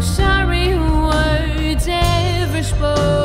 sorry words ever spoke.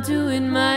doing my